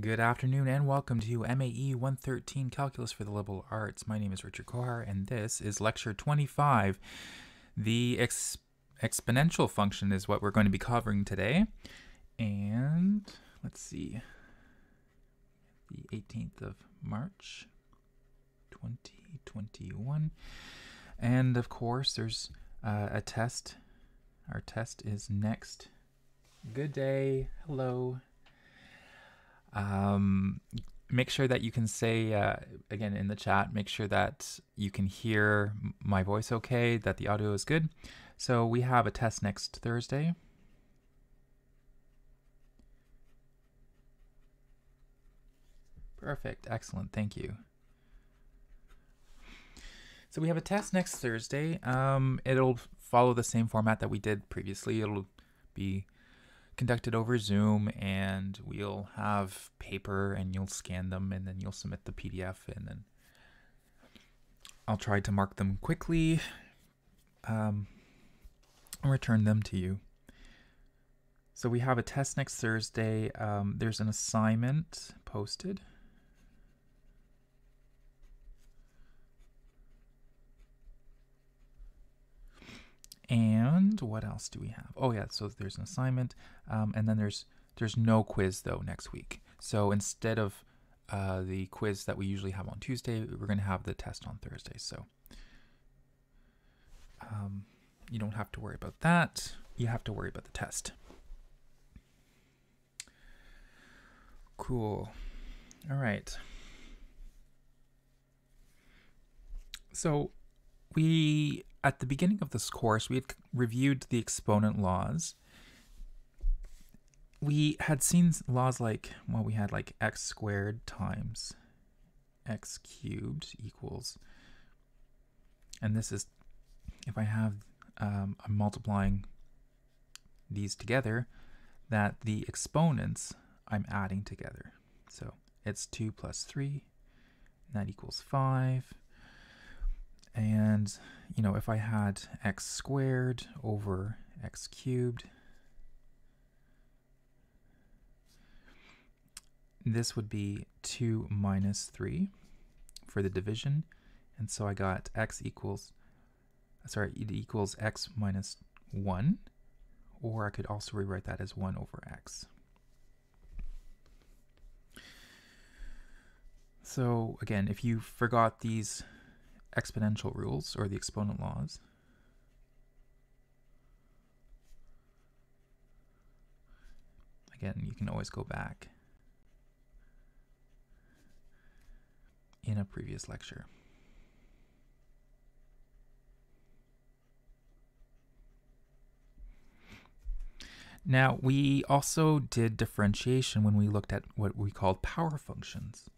Good afternoon and welcome to MAE 113 Calculus for the Liberal Arts. My name is Richard Kohar and this is lecture 25. The ex- exponential function is what we're going to be covering today. And let's see, the 18th of March 2021. And of course, there's uh, a test. Our test is next. Good day. Hello. Um, make sure that you can say uh, again in the chat. Make sure that you can hear my voice okay, that the audio is good. So we have a test next Thursday. Perfect. Excellent. Thank you. So we have a test next Thursday. Um, it'll follow the same format that we did previously. It'll be conducted over Zoom, and we'll have paper, and you'll scan them, and then you'll submit the PDF, and then I'll try to mark them quickly, um, and return them to you. So we have a test next Thursday. Um, there's an assignment posted. And what else do we have? Oh yeah, so there's an assignment, um, and then there's there's no quiz though next week. So instead of uh, the quiz that we usually have on Tuesday, we're going to have the test on Thursday. So um, you don't have to worry about that. You have to worry about the test. Cool. All right. So we at the beginning of this course, we had reviewed the exponent laws. We had seen laws like, well, we had like x squared times x cubed equals, and this is, if I have, um, I'm multiplying these together, that the exponents I'm adding together. So it's 2 plus 3, that equals 5. And, you know, if I had x squared over x cubed, this would be 2 minus 3 for the division. And so I got x equals, sorry, it equals x minus 1. Or I could also rewrite that as 1 over x. So again, if you forgot these exponential rules or the exponent laws. Again, you can always go back in a previous lecture. Now, we also did differentiation when we looked at what we called power functions.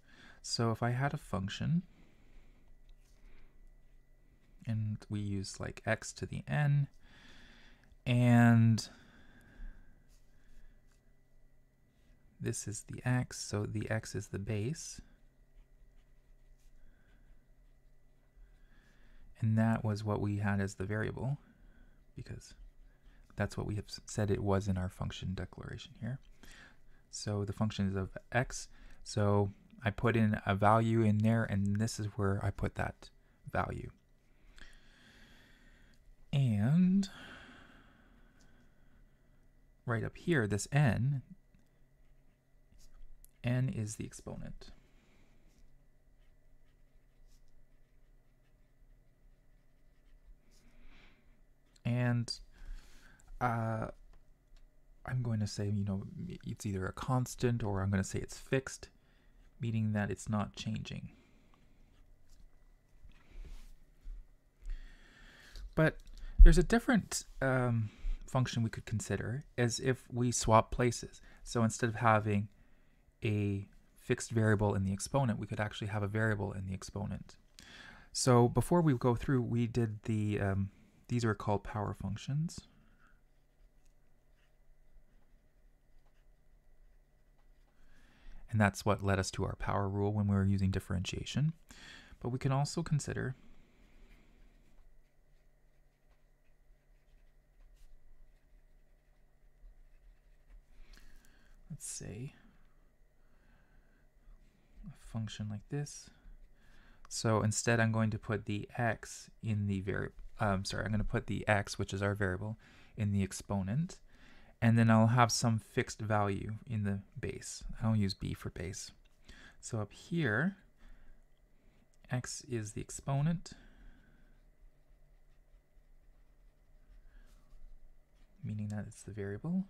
So if I had a function and we use like x to the n. And this is the x so the x is the base. And that was what we had as the variable because that's what we have said it was in our function declaration here. So the function is of x. So I put in a value in there and this is where I put that value and right up here, this n, n is the exponent. And uh, I'm going to say, you know, it's either a constant or I'm going to say it's fixed, meaning that it's not changing. But there's a different um, function we could consider as if we swap places. So instead of having a fixed variable in the exponent, we could actually have a variable in the exponent. So before we go through, we did the, um, these are called power functions. And that's what led us to our power rule when we were using differentiation. But we can also consider let's say a function like this. So instead, I'm going to put the x in the variable. Um, sorry, I'm going to put the x, which is our variable, in the exponent, and then I'll have some fixed value in the base. I'll use b for base. So up here, x is the exponent, meaning that it's the variable.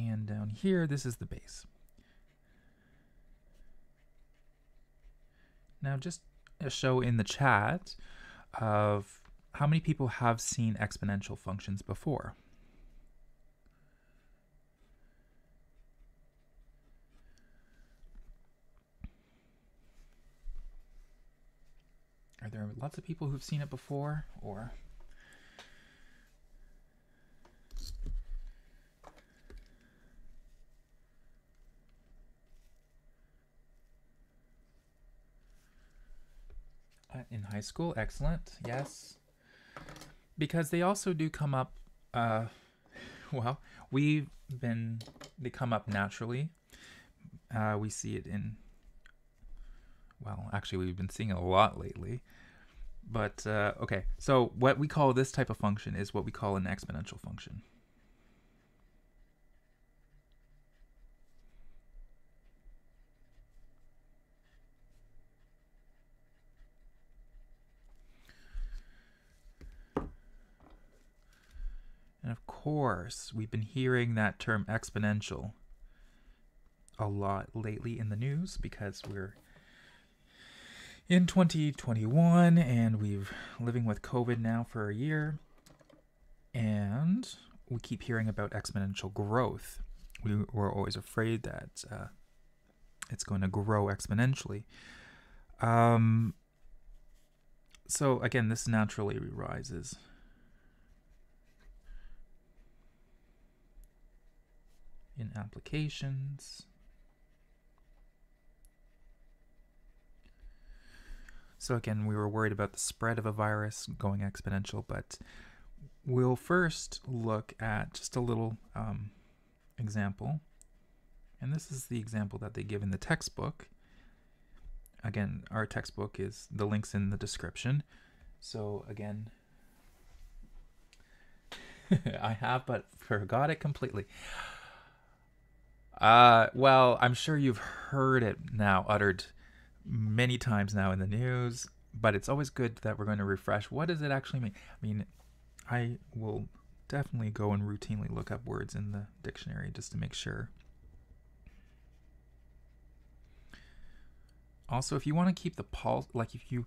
And down here, this is the base. Now just a show in the chat of how many people have seen exponential functions before. Are there lots of people who've seen it before or in high school. Excellent. Yes. Because they also do come up, uh, well, we've been, they come up naturally. Uh, we see it in, well, actually, we've been seeing it a lot lately. But, uh, okay, so what we call this type of function is what we call an exponential function. And of course, we've been hearing that term exponential a lot lately in the news because we're in 2021 and we've living with COVID now for a year. And we keep hearing about exponential growth. We were always afraid that uh, it's going to grow exponentially. Um, so again, this naturally rises. In applications. So again, we were worried about the spread of a virus going exponential, but we'll first look at just a little um, example. And this is the example that they give in the textbook. Again, our textbook is the links in the description. So again, I have but forgot it completely. Uh, well, I'm sure you've heard it now uttered many times now in the news, but it's always good that we're going to refresh. What does it actually mean? I mean, I will definitely go and routinely look up words in the dictionary just to make sure. Also, if you want to keep the pulse, like if you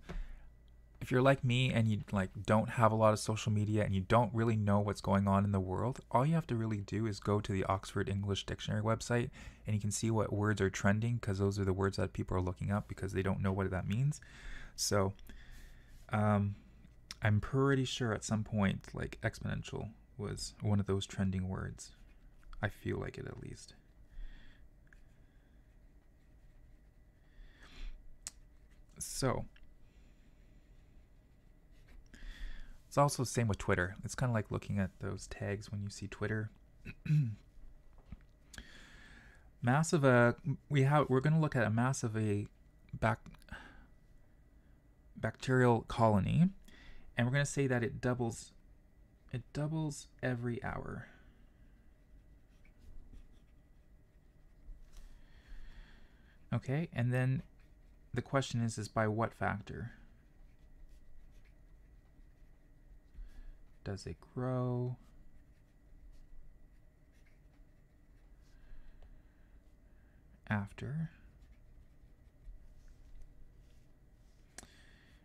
if you're like me and you like don't have a lot of social media and you don't really know what's going on in the world, all you have to really do is go to the Oxford English Dictionary website and you can see what words are trending because those are the words that people are looking up because they don't know what that means. So, um, I'm pretty sure at some point like exponential was one of those trending words. I feel like it at least. So, It's also the same with Twitter. It's kind of like looking at those tags when you see Twitter. massive uh we have we're going to look at a massive a back bacterial colony and we're going to say that it doubles it doubles every hour. Okay, and then the question is is by what factor? Does it grow? After.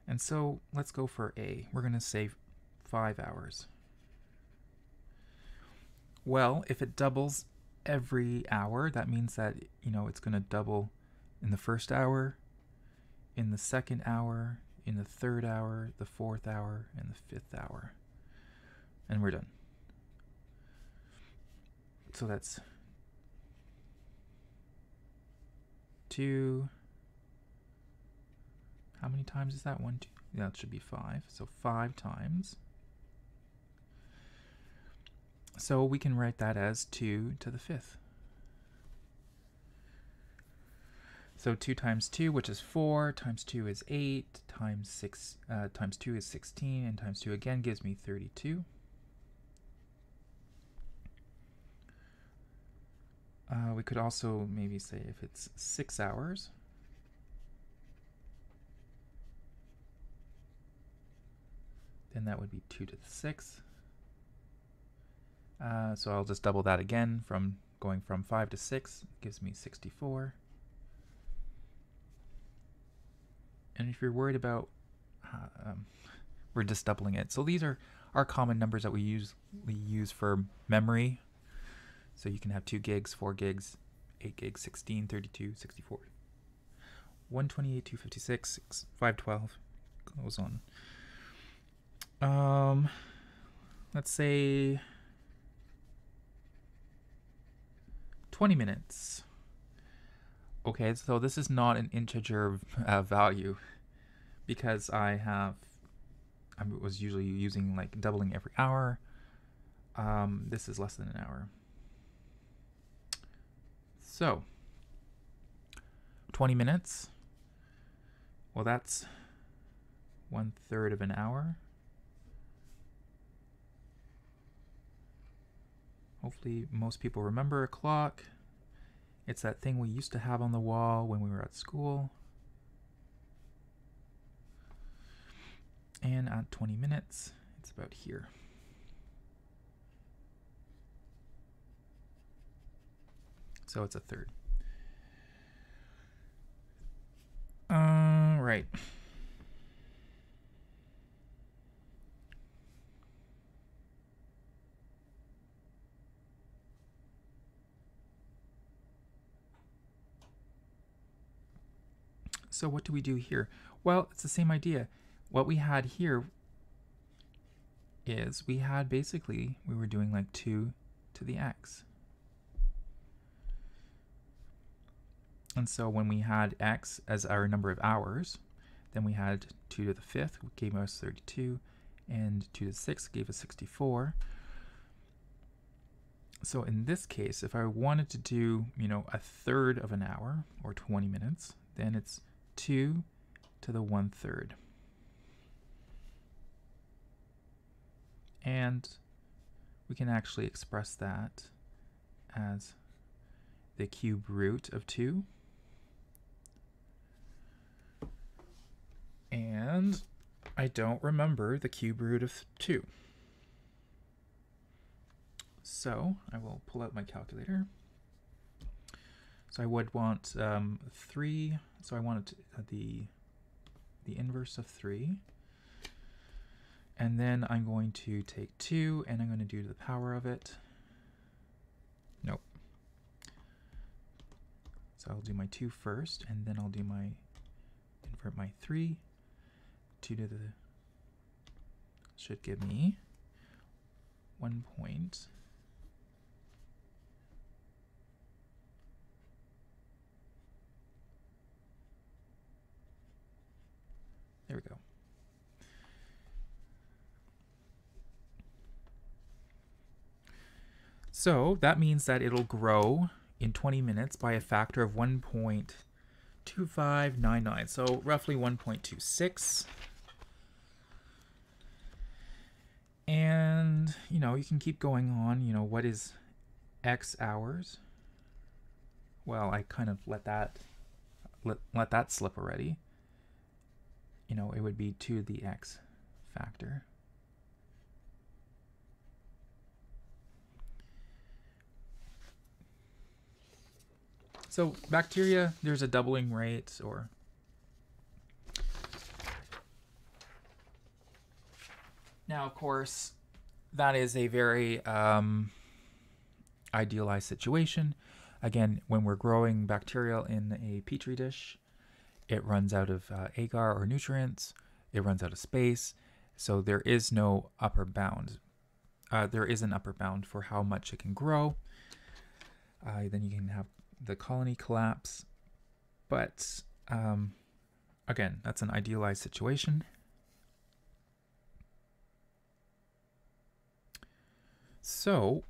And so let's go for A. We're going to say five hours. Well, if it doubles every hour, that means that, you know, it's going to double in the first hour, in the second hour, in the third hour, the fourth hour, and the fifth hour and we're done. So that's two. How many times is that? One, two. That should be five. So five times. So we can write that as 2 to the fifth. So 2 times 2, which is 4, times 2 is 8, times 6 uh, times 2 is 16, and times 2 again gives me 32. Uh, we could also maybe say if it's 6 hours, then that would be 2 to the 6th. Uh, so I'll just double that again from going from 5 to 6 gives me 64. And if you're worried about, uh, um, we're just doubling it. So these are our common numbers that we usually use for memory. So you can have 2 gigs, 4 gigs, 8 gigs, 16, 32, 64. 128, 256, 512 goes on. Um, let's say 20 minutes. Okay, so this is not an integer uh, value because I have, I was usually using like doubling every hour. Um, this is less than an hour. So, 20 minutes. Well, that's one third of an hour. Hopefully, most people remember a clock. It's that thing we used to have on the wall when we were at school. And at 20 minutes, it's about here. So it's a third. Uh, right. So what do we do here? Well, it's the same idea. What we had here is we had basically, we were doing like 2 to the x. And so when we had x as our number of hours, then we had 2 to the 5th, which gave us 32, and 2 to the 6th gave us 64. So in this case, if I wanted to do, you know, a third of an hour, or 20 minutes, then it's 2 to the 1 third. And we can actually express that as the cube root of 2. And I don't remember the cube root of 2. So I will pull out my calculator. So I would want um, 3 so I wanted uh, the the inverse of 3. And then I'm going to take 2 and I'm going to do the power of it. Nope. So I'll do my 2 first, and then I'll do my invert my 3. 2 to the should give me 1 point There we go. So that means that it'll grow in 20 minutes by a factor of 1.2599. So roughly 1.26. And, you know, you can keep going on. You know, what is X hours? Well, I kind of let that let, let that slip already you know, it would be to the x factor. So bacteria, there's a doubling rate or Now, of course, that is a very um, idealized situation. Again, when we're growing bacterial in a petri dish, it runs out of uh, agar or nutrients, it runs out of space, so there is no upper bound. Uh, there is an upper bound for how much it can grow. Uh, then you can have the colony collapse, but um, again, that's an idealized situation. So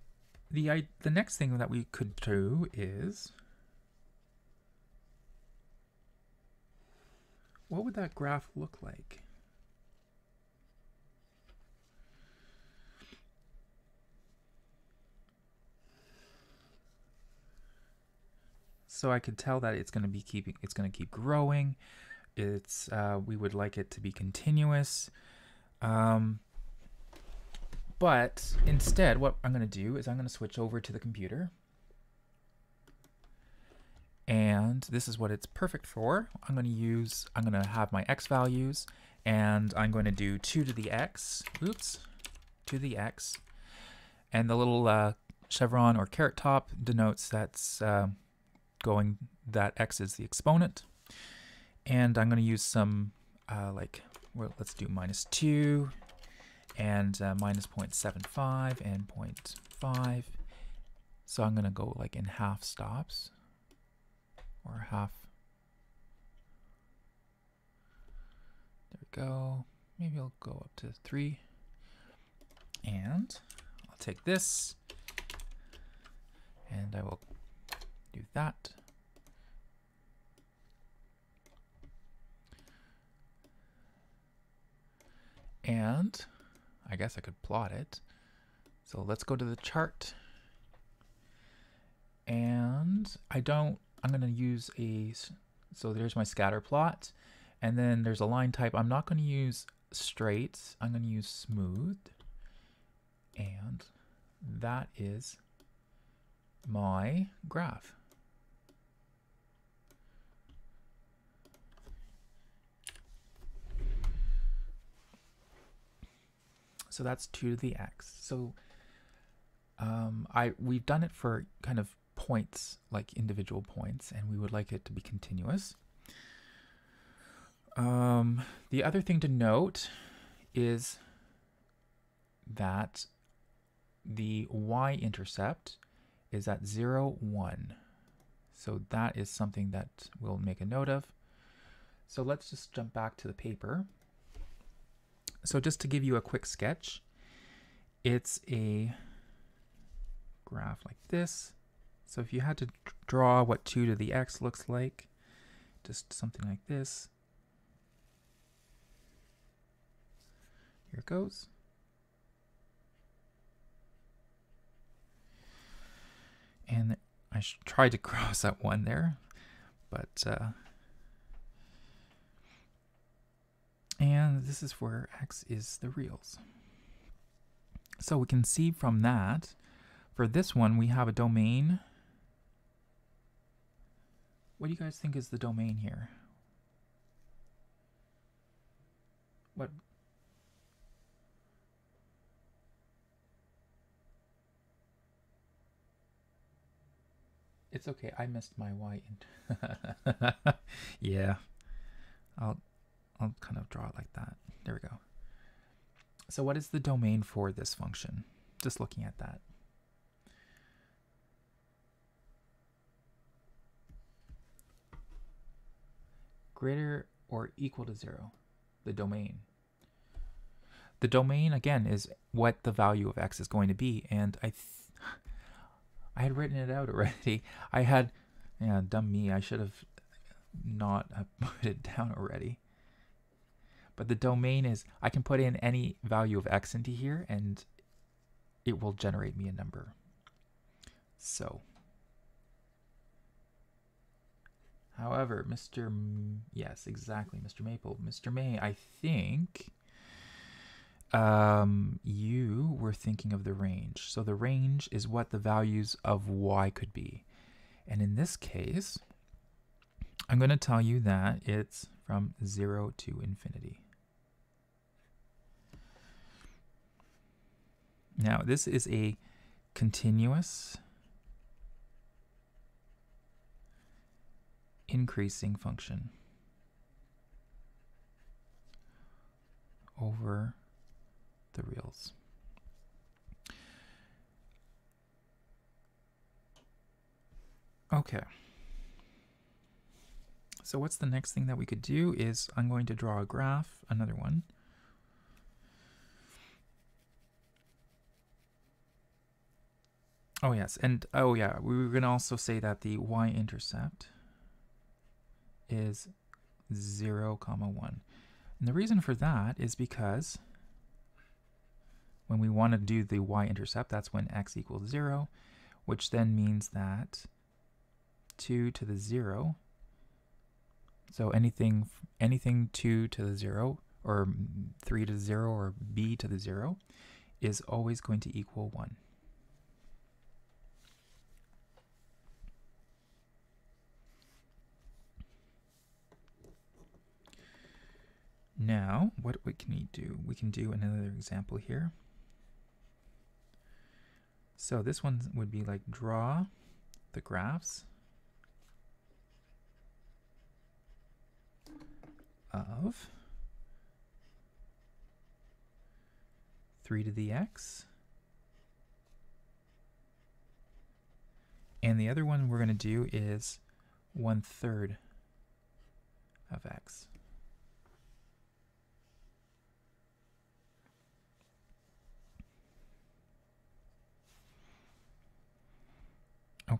the I, the next thing that we could do is what would that graph look like? So I could tell that it's going to be keeping, it's going to keep growing. It's, uh, we would like it to be continuous. Um, but instead, what I'm going to do is I'm going to switch over to the computer. And this is what it's perfect for. I'm going to use, I'm going to have my x values, and I'm going to do 2 to the x, oops, to the x. And the little uh, chevron or caret top denotes that's uh, going, that x is the exponent. And I'm going to use some, uh, like, well, let's do minus 2 and uh, minus 0.75 and 0.5. So I'm going to go like in half stops or half. There we go. Maybe I'll go up to 3. And I'll take this and I will do that. And I guess I could plot it. So let's go to the chart. And I don't, I'm going to use a, so there's my scatter plot. And then there's a line type. I'm not going to use straight. I'm going to use smooth. And that is my graph. So that's 2 to the x. So um, I we've done it for kind of points, like individual points, and we would like it to be continuous. Um, the other thing to note is that the y-intercept is at 0, 1. So that is something that we'll make a note of. So let's just jump back to the paper. So just to give you a quick sketch, it's a graph like this. So if you had to draw what 2 to the x looks like, just something like this. Here it goes. And I tried to cross that one there, but uh, And this is where x is the reals. So we can see from that, for this one, we have a domain. What do you guys think is the domain here? What? It's okay, I missed my y. yeah. I'll I'll kind of draw it like that. There we go. So what is the domain for this function? Just looking at that. Greater or equal to zero, the domain. The domain, again, is what the value of x is going to be. And I, I had written it out already. I had, yeah, dumb me. I should have not put it down already. But the domain is, I can put in any value of x into here and it will generate me a number. So, however, Mr. M yes, exactly, Mr. Maple. Mr. May, I think um, you were thinking of the range. So the range is what the values of y could be. And in this case, I'm going to tell you that it's from 0 to infinity. Now, this is a continuous increasing function over the reals. Okay. So what's the next thing that we could do is I'm going to draw a graph, another one. Oh yes, and oh yeah, we were gonna also say that the y-intercept is 0 comma 1. And the reason for that is because when we want to do the y-intercept, that's when x equals 0, which then means that 2 to the 0, so anything anything 2 to the 0, or 3 to the 0, or b to the 0, is always going to equal 1. Now, what, what can we do? We can do another example here. So this one would be like draw the graphs of 3 to the x. And the other one we're going to do is 1 third of x.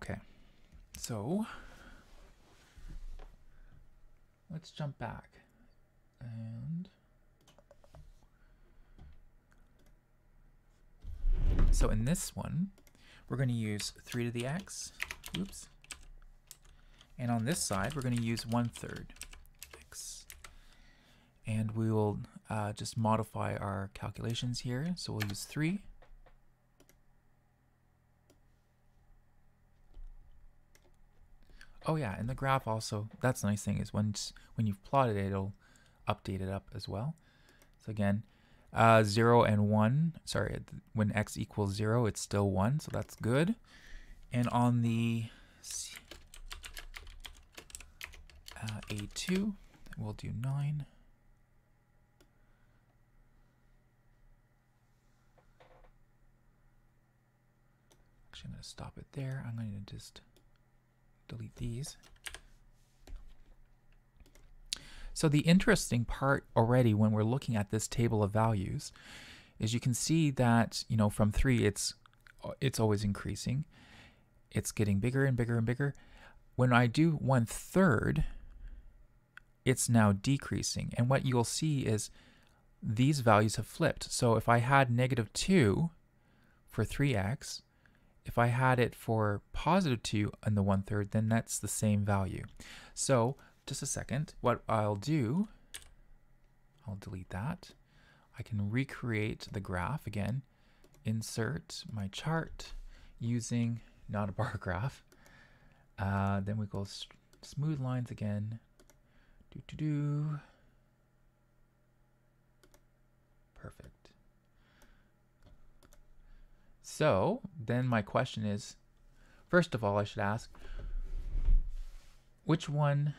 Okay, so let's jump back. And so in this one we're going to use 3 to the x. Oops. And on this side we're going to use 1 third x. And we will uh, just modify our calculations here. So we'll use 3 Oh yeah, and the graph also, that's the nice thing is once when you've plotted it, it'll update it up as well. So again, uh, 0 and 1, sorry, when x equals 0, it's still 1, so that's good. And on the uh, A2, we'll do 9. Actually, I'm going to stop it there. I'm going to just delete these. So the interesting part already when we're looking at this table of values is you can see that, you know, from 3 it's it's always increasing. It's getting bigger and bigger and bigger. When I do one third, it's now decreasing. And what you'll see is these values have flipped. So if I had negative 2 for 3x, if I had it for positive 2 and the 1 third, then that's the same value. So just a second, what I'll do, I'll delete that. I can recreate the graph again, insert my chart using not a bar graph. Uh, then we go smooth lines again. Do do do. Perfect. So then my question is, first of all, I should ask, which one,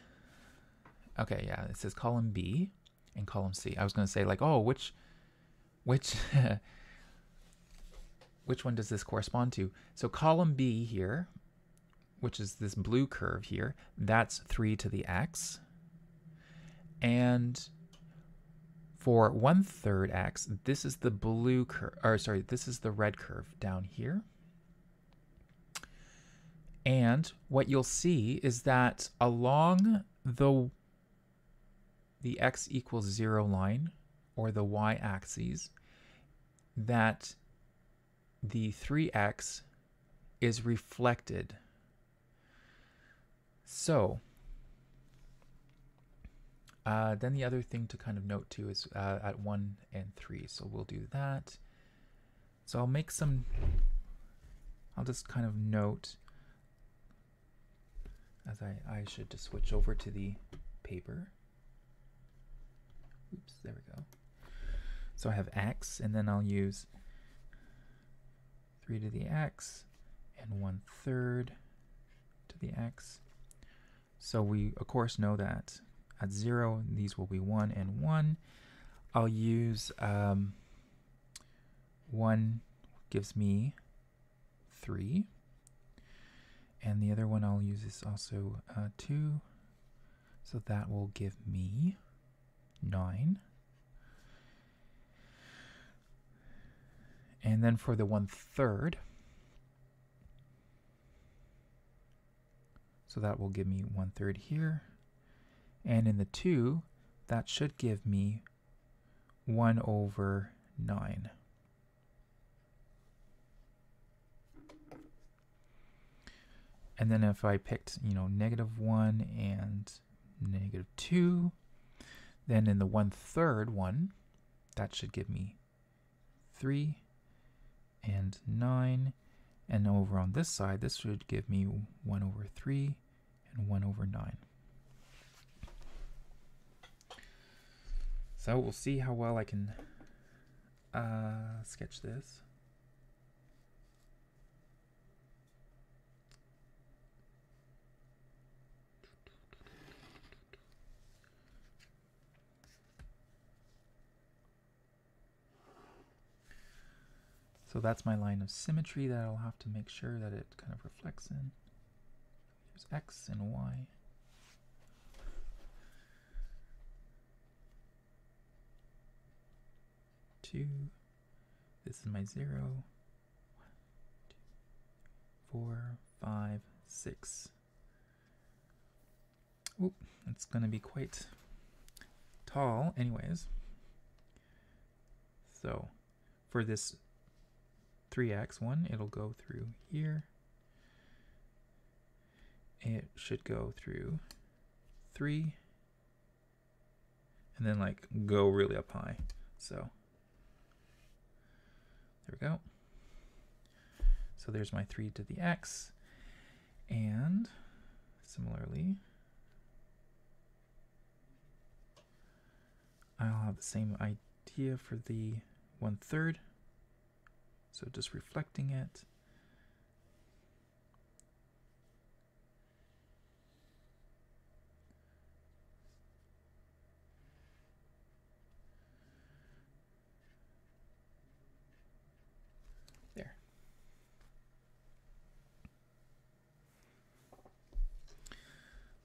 okay, yeah, it says column B and column C. I was going to say like, oh, which, which, which one does this correspond to? So column B here, which is this blue curve here, that's 3 to the x. And for one third x, this is the blue curve, or sorry, this is the red curve down here. And what you'll see is that along the, the x equals zero line, or the y-axis, that the 3x is reflected. So uh, then the other thing to kind of note too is uh, at 1 and 3. So we'll do that. So I'll make some, I'll just kind of note as I, I should just switch over to the paper. Oops, there we go. So I have x, and then I'll use 3 to the x and 1 third to the x. So we, of course, know that at 0. These will be 1 and 1. I'll use um, 1 gives me 3. And the other one I'll use is also uh, 2. So that will give me 9. And then for the one third, So that will give me one third here. And in the 2, that should give me 1 over 9. And then if I picked, you know, negative 1 and negative 2, then in the 1 third one, that should give me 3 and 9. And over on this side, this should give me 1 over 3 and 1 over 9. So we'll see how well I can uh, sketch this. So that's my line of symmetry that I'll have to make sure that it kind of reflects in. There's x and y. Two. This is my zero. One, two, four, five, six. Oop, it's going to be quite tall anyways. So for this 3x one, it'll go through here. It should go through 3 and then like go really up high. So there we go. So there's my 3 to the x. And similarly, I'll have the same idea for the one third. So just reflecting it.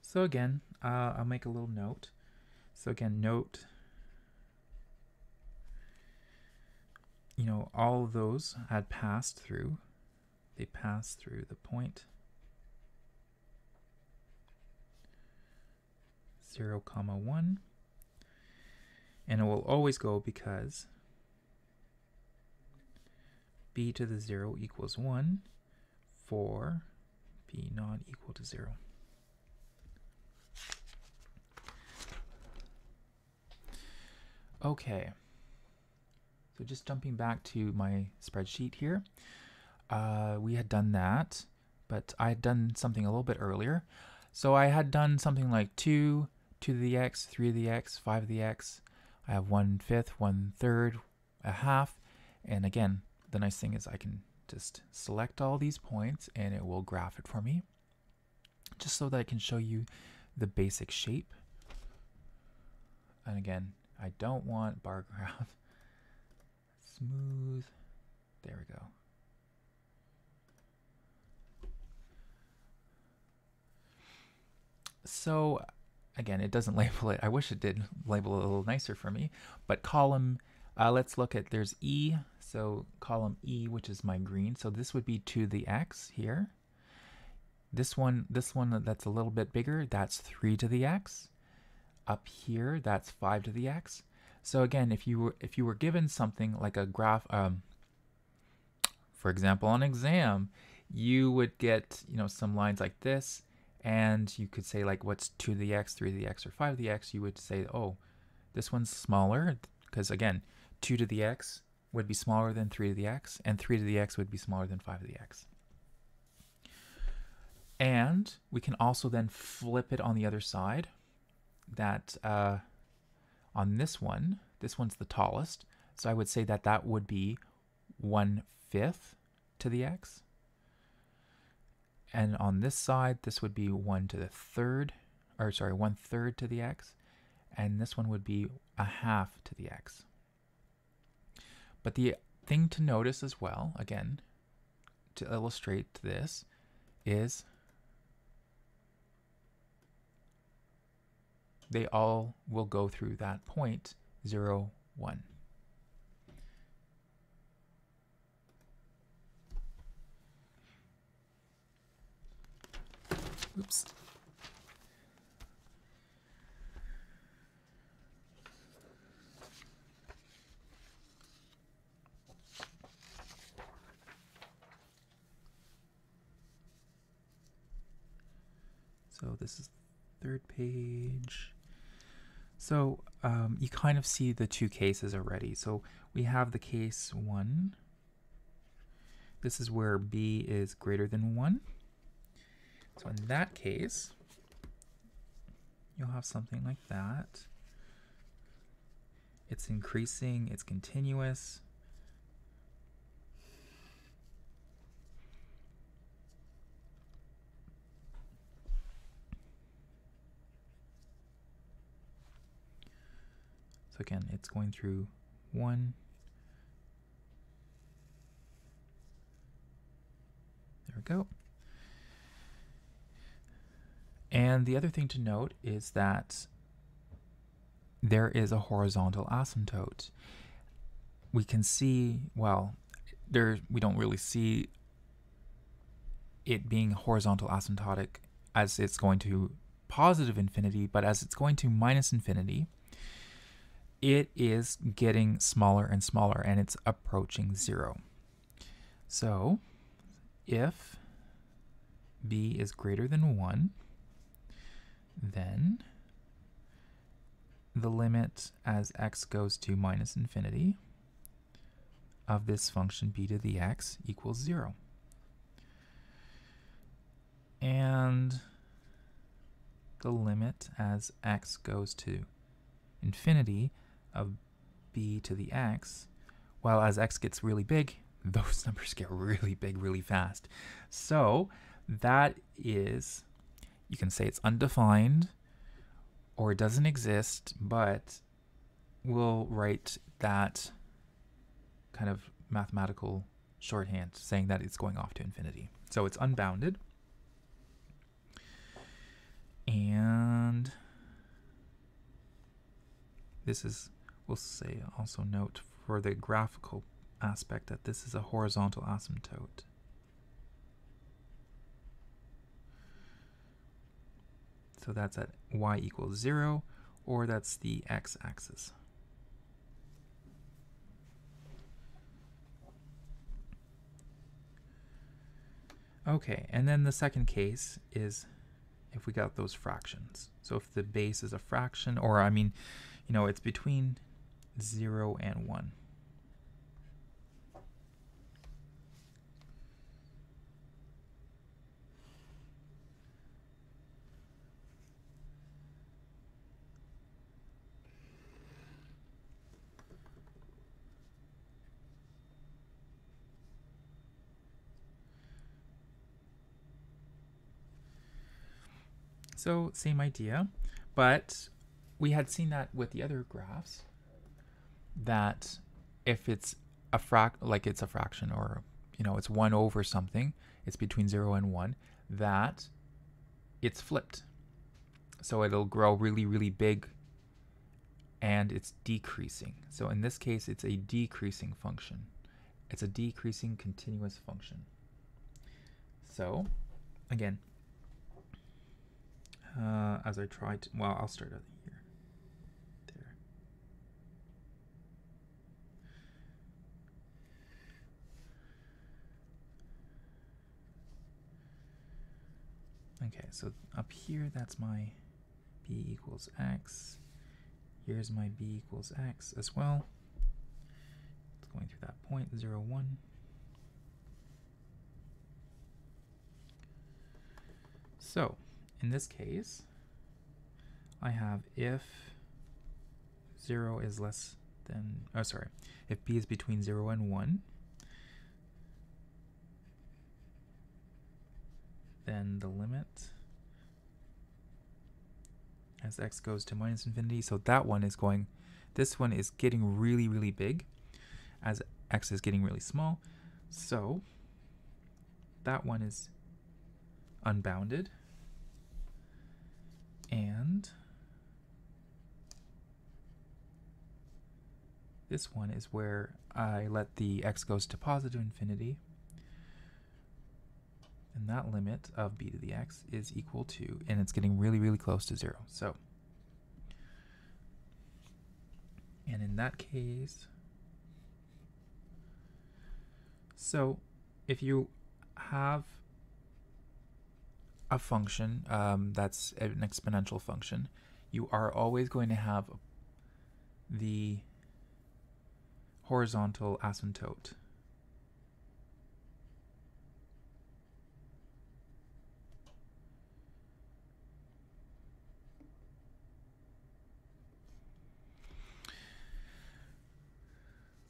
So again, uh, I'll make a little note. So again, note you know, all of those had passed through. They passed through the point 0 comma 1 and it will always go because b to the 0 equals 1 for b not equal to 0. Okay. So just jumping back to my spreadsheet here, uh, we had done that, but I had done something a little bit earlier. So I had done something like 2, 2 to the x, 3 to the x, 5 to the x. I have 1 fifth, 1 third, a half. And again, the nice thing is I can just select all these points and it will graph it for me. Just so that I can show you the basic shape. And again, I don't want bar graph smooth. There we go. So again, it doesn't label it. I wish it did label it a little nicer for me. But column, uh, let's look at, there's E. So column E, which is my green. So this would be to the X here. This one, this one that's a little bit bigger, that's 3 to the X. Up here, that's 5 to the X. So again, if you were if you were given something like a graph, um, for example, on exam, you would get you know some lines like this, and you could say like what's two to the x, three to the x, or five to the x. You would say, oh, this one's smaller because again, two to the x would be smaller than three to the x, and three to the x would be smaller than five to the x. And we can also then flip it on the other side. That uh, on this one, this one's the tallest, so I would say that that would be 1 fifth to the x. And on this side, this would be 1 to the third, or sorry, 1 third to the x. And this one would be a half to the x. But the thing to notice as well, again, to illustrate this, is they all will go through that point 0, 1. Oops. So this is third page. So um, you kind of see the two cases already. So we have the case one. This is where b is greater than 1. So in that case, you'll have something like that. It's increasing, it's continuous. So again, it's going through 1, There we go. And the other thing to note is that there is a horizontal asymptote. We can see, well, there we don't really see it being horizontal asymptotic as it's going to positive infinity, but as it's going to minus infinity, it is getting smaller and smaller and it's approaching zero. So if b is greater than 1, then the limit as x goes to minus infinity of this function b to the x equals 0. And the limit as x goes to infinity of b to the x, while as x gets really big, those numbers get really big really fast. So that is, you can say it's undefined or it doesn't exist, but we'll write that kind of mathematical shorthand saying that it's going off to infinity. So it's unbounded. And this is, we'll say also note for the graphical aspect that this is a horizontal asymptote. So that's at y equals 0, or that's the x-axis. Okay, and then the second case is if we got those fractions. So if the base is a fraction, or I mean, you know, it's between 0 and 1. So same idea, but we had seen that with the other graphs that if it's a frac like it's a fraction or you know it's 1 over something, it's between 0 and 1, that it's flipped. So it'll grow really really big and it's decreasing. So in this case it's a decreasing function. It's a decreasing continuous function. So again, uh, as I try to, well, I'll start out here. There. Okay, so up here, that's my b equals x. Here's my b equals x as well. It's going through that point, 0, 1. So, in this case, I have if 0 is less than, oh sorry, if b is between 0 and 1, then the limit as x goes to minus infinity, so that one is going, this one is getting really, really big as x is getting really small. So that one is unbounded. And this one is where I let the x goes to positive infinity. And that limit of b to the x is equal to, and it's getting really, really close to 0. So, and in that case, so if you have a function um, that's an exponential function, you are always going to have the horizontal asymptote.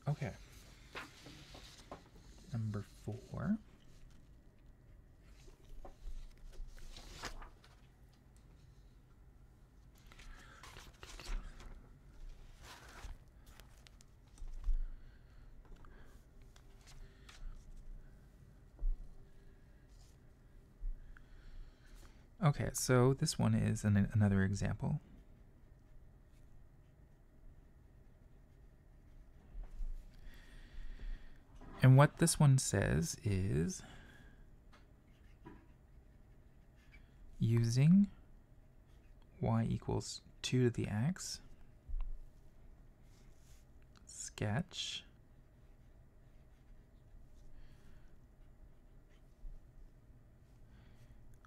Okay. Number four. Okay, so this one is an, another example. And what this one says is using y equals 2 to the x, sketch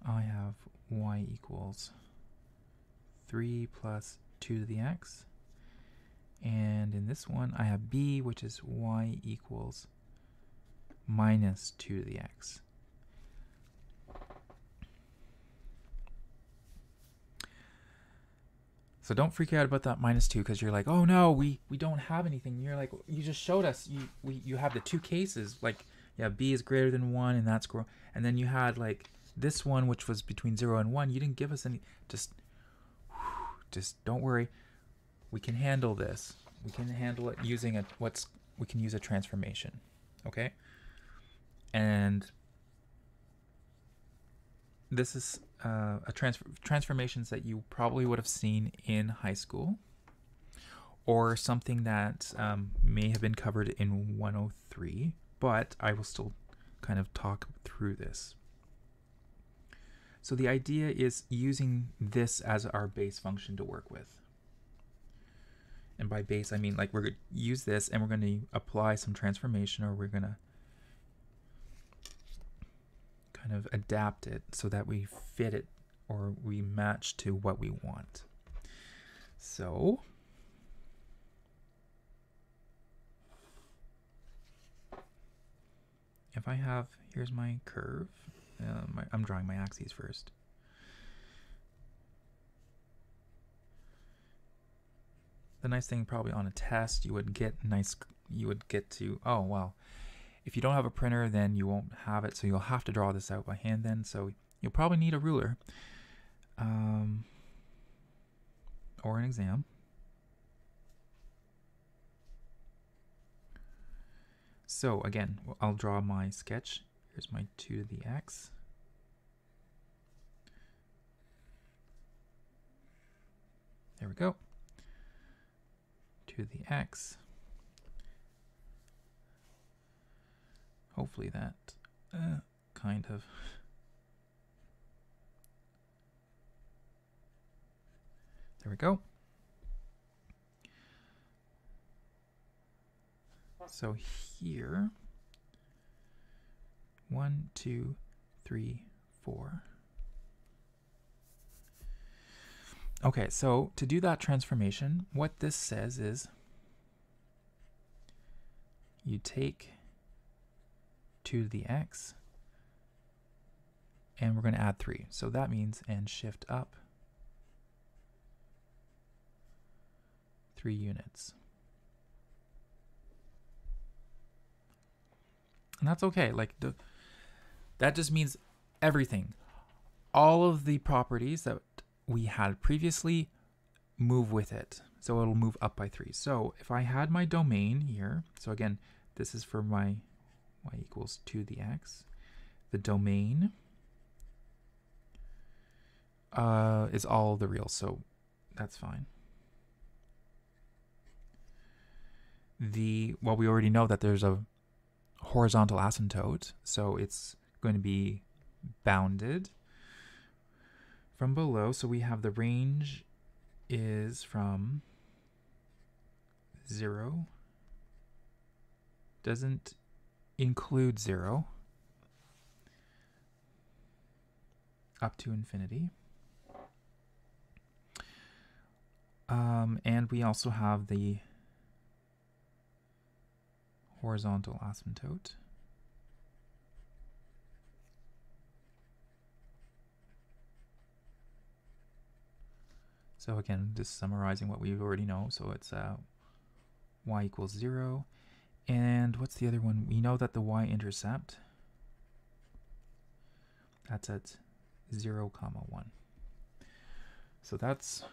I have y equals 3 plus 2 to the x. And in this one, I have b, which is y equals minus 2 to the x. So don't freak out about that minus 2 because you're like, oh no, we, we don't have anything. You're like, you just showed us you we you have the two cases. Like, yeah, b is greater than 1 and that's grow. And then you had like this one, which was between 0 and 1, you didn't give us any. Just, just don't worry. We can handle this. We can handle it using a what's we can use a transformation. Okay? And this is uh, a transfer transformations that you probably would have seen in high school or something that um, may have been covered in 103 but I will still kind of talk through this so the idea is using this as our base function to work with. And by base, I mean like we're going to use this and we're going to apply some transformation or we're going to kind of adapt it so that we fit it or we match to what we want. So if I have, here's my curve, uh, my, I'm drawing my axes first. The nice thing probably on a test, you would get nice, you would get to, oh, well, if you don't have a printer, then you won't have it, so you'll have to draw this out by hand then, so you'll probably need a ruler um, or an exam. So again, I'll draw my sketch Here's my 2 to the x. There we go. 2 to the x. Hopefully that uh, kind of There we go. So here one, two, three, four. Okay, so to do that transformation, what this says is you take 2 to the x, and we're going to add 3. So that means, and shift up 3 units. And that's okay. Like, the that just means everything. All of the properties that we had previously move with it. So it'll move up by three. So if I had my domain here, so again, this is for my y equals 2 the x. The domain uh, is all the real, so that's fine. The well, we already know that there's a horizontal asymptote, so it's going to be bounded from below. So we have the range is from 0 doesn't include 0 up to infinity. Um, and we also have the horizontal asymptote. So again, just summarizing what we already know. So it's uh, y equals 0. And what's the other one? We know that the y-intercept, that's at 0 comma 1. So that's,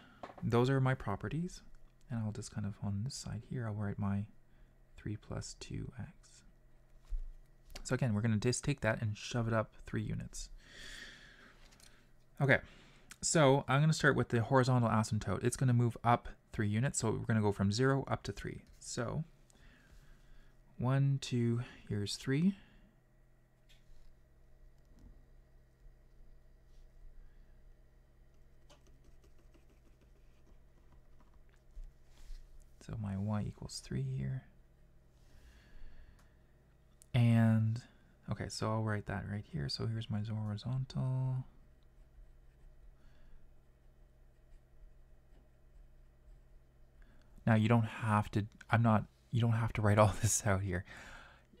those are my properties. And I'll just kind of, on this side here, I'll write my 3 plus 2x. So again, we're going to just take that and shove it up 3 units. Okay, so I'm going to start with the horizontal asymptote. It's going to move up 3 units, so we're going to go from 0 up to 3. So 1, 2, here's 3. So my y equals 3 here. And, okay, so I'll write that right here. So here's my horizontal. Now you don't have to, I'm not, you don't have to write all this out here.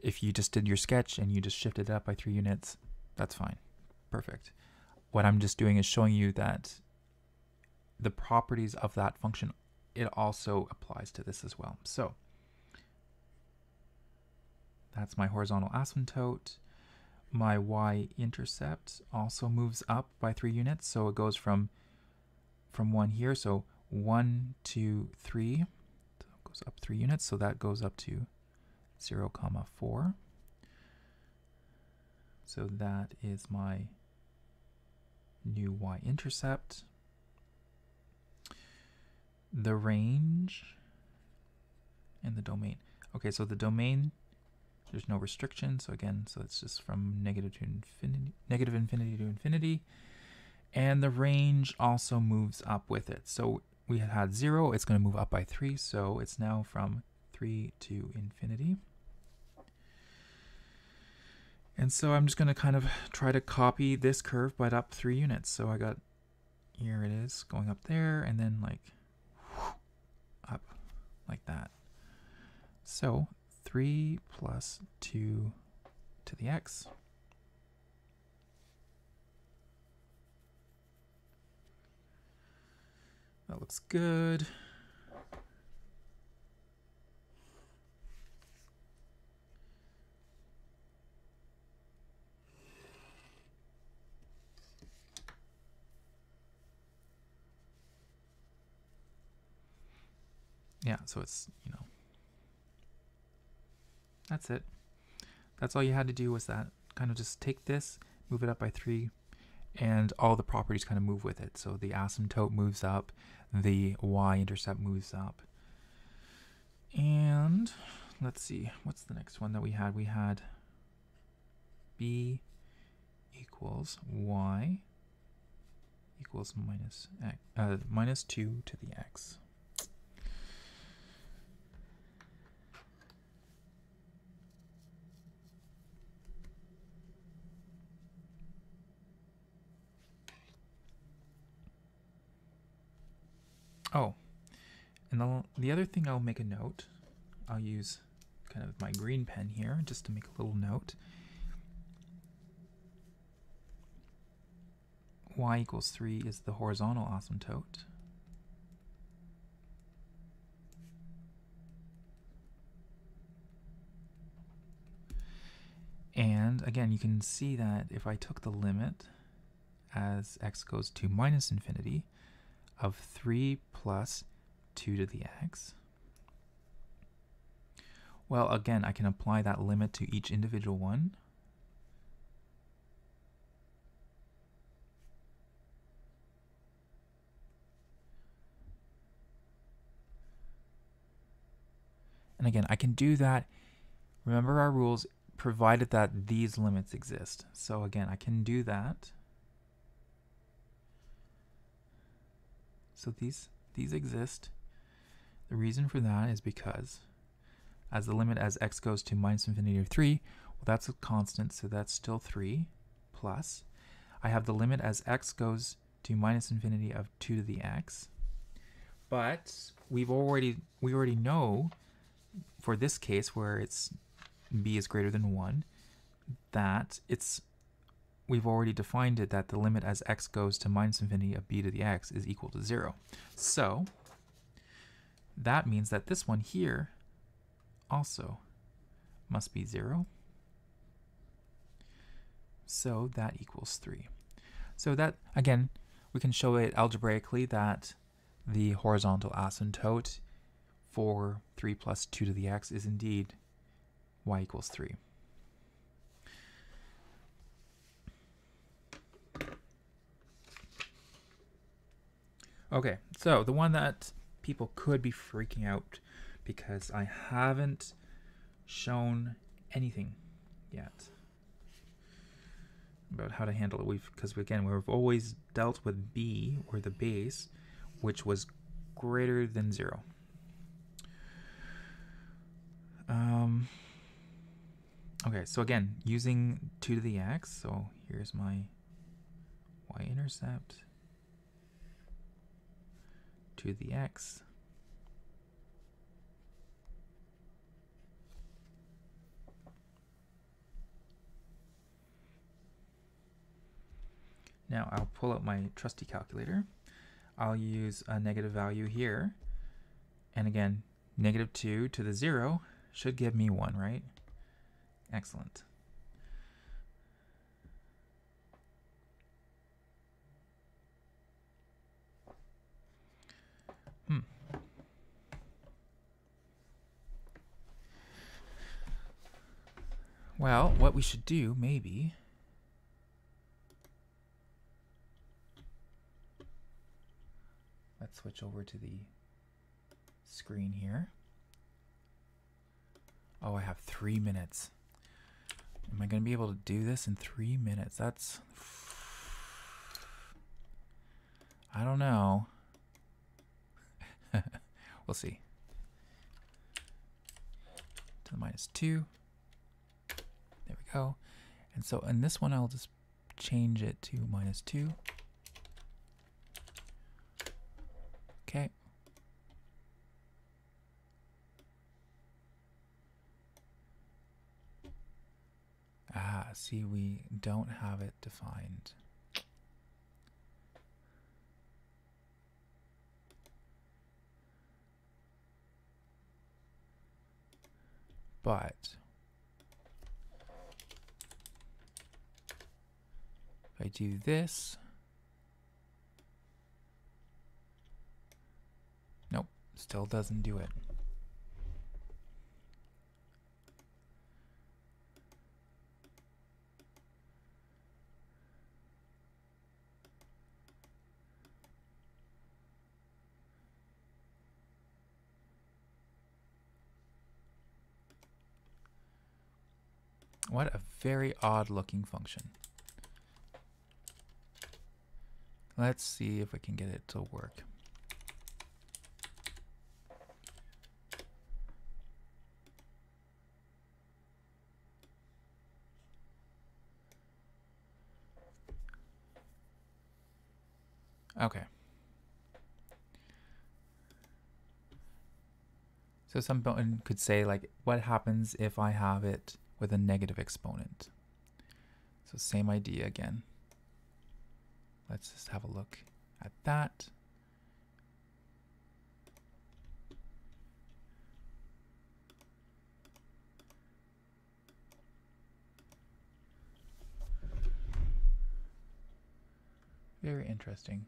If you just did your sketch and you just shifted it up by three units, that's fine. Perfect. What I'm just doing is showing you that the properties of that function, it also applies to this as well. So that's my horizontal asymptote. My y-intercept also moves up by three units. So it goes from, from one here. So one, two, three goes up three units, so that goes up to 0 comma 4. So that is my new y-intercept. The range and the domain. Okay, so the domain, there's no restriction. So again, so it's just from negative to infinity, negative infinity to infinity. And the range also moves up with it. So we had had 0, it's going to move up by 3, so it's now from 3 to infinity. And so I'm just going to kind of try to copy this curve, but up 3 units. So I got, here it is, going up there, and then like up like that. So 3 plus 2 to the x That looks good. Yeah, so it's, you know, that's it. That's all you had to do was that. Kind of just take this, move it up by three, and all the properties kind of move with it. So the asymptote moves up, the y-intercept moves up. And let's see, what's the next one that we had? We had b equals y equals minus, x, uh, minus 2 to the x. Oh, and the, the other thing I'll make a note, I'll use kind of my green pen here just to make a little note. y equals 3 is the horizontal asymptote. And again, you can see that if I took the limit as x goes to minus infinity, of 3 plus 2 to the x. Well, again, I can apply that limit to each individual one. And again, I can do that. Remember our rules provided that these limits exist. So again, I can do that. So these these exist. The reason for that is because as the limit as x goes to minus infinity of 3, well that's a constant, so that's still 3 plus. I have the limit as x goes to minus infinity of 2 to the x. But we've already we already know for this case where it's b is greater than 1 that it's we've already defined it that the limit as x goes to minus infinity of b to the x is equal to 0. So that means that this one here also must be 0. So that equals 3. So that, again, we can show it algebraically that the horizontal asymptote for 3 plus 2 to the x is indeed y equals 3. Okay, so the one that people could be freaking out because I haven't shown anything yet about how to handle it. We've because again we've always dealt with b or the base, which was greater than zero. Um, okay, so again, using 2 to the x, so here's my y-intercept, 2 to the x. Now I'll pull out my trusty calculator. I'll use a negative value here. And again, negative 2 to the 0 should give me 1, right? Excellent. Well, what we should do, maybe, let's switch over to the screen here. Oh, I have three minutes. Am I going to be able to do this in three minutes? That's... I don't know. we'll see. To the minus 2. Go. And so in this one, I'll just change it to minus 2. Okay. Ah, see, we don't have it defined. But if I do this, nope, still doesn't do it. What a very odd looking function. Let's see if we can get it to work. Okay. So someone could say like, what happens if I have it with a negative exponent. So same idea again. Let's just have a look at that. Very interesting.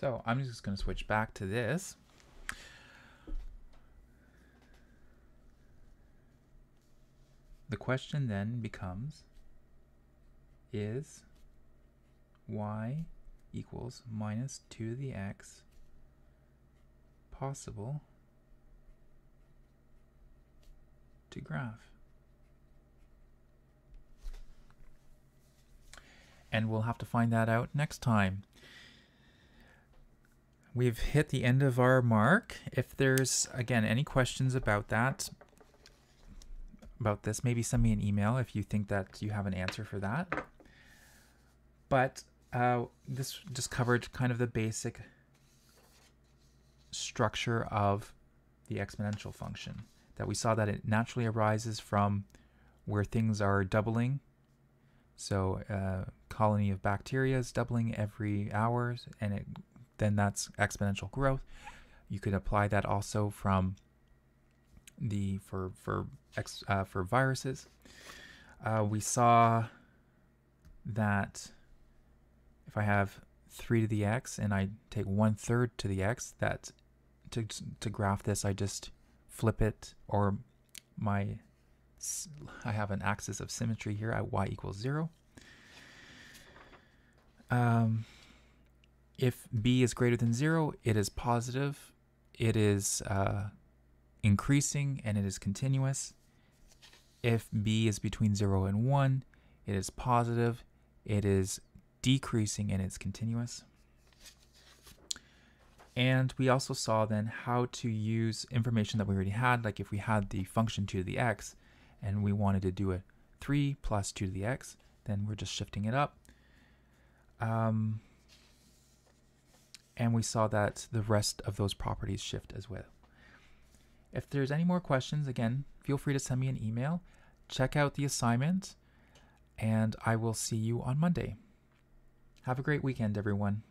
So I'm just going to switch back to this. The question then becomes, is y equals minus 2 to the x possible to graph. And we'll have to find that out next time. We've hit the end of our mark. If there's, again, any questions about that, about this, maybe send me an email if you think that you have an answer for that. But uh, this just covered kind of the basic structure of the exponential function. That we saw that it naturally arises from where things are doubling. So a uh, colony of bacteria is doubling every hour, and it, then that's exponential growth. You could apply that also from the for for ex, uh, for viruses. Uh, we saw that if I have 3 to the x and I take 1 third to the x, that to, to graph this, I just flip it or my I have an axis of symmetry here at y equals 0. Um, if b is greater than 0, it is positive, it is uh, increasing, and it is continuous. If b is between 0 and 1, it is positive, it is decreasing, and it's continuous. And we also saw then how to use information that we already had, like if we had the function 2 to the x and we wanted to do a 3 plus 2 to the x, then we're just shifting it up. Um, and we saw that the rest of those properties shift as well. If there's any more questions, again, feel free to send me an email. Check out the assignment, and I will see you on Monday. Have a great weekend, everyone.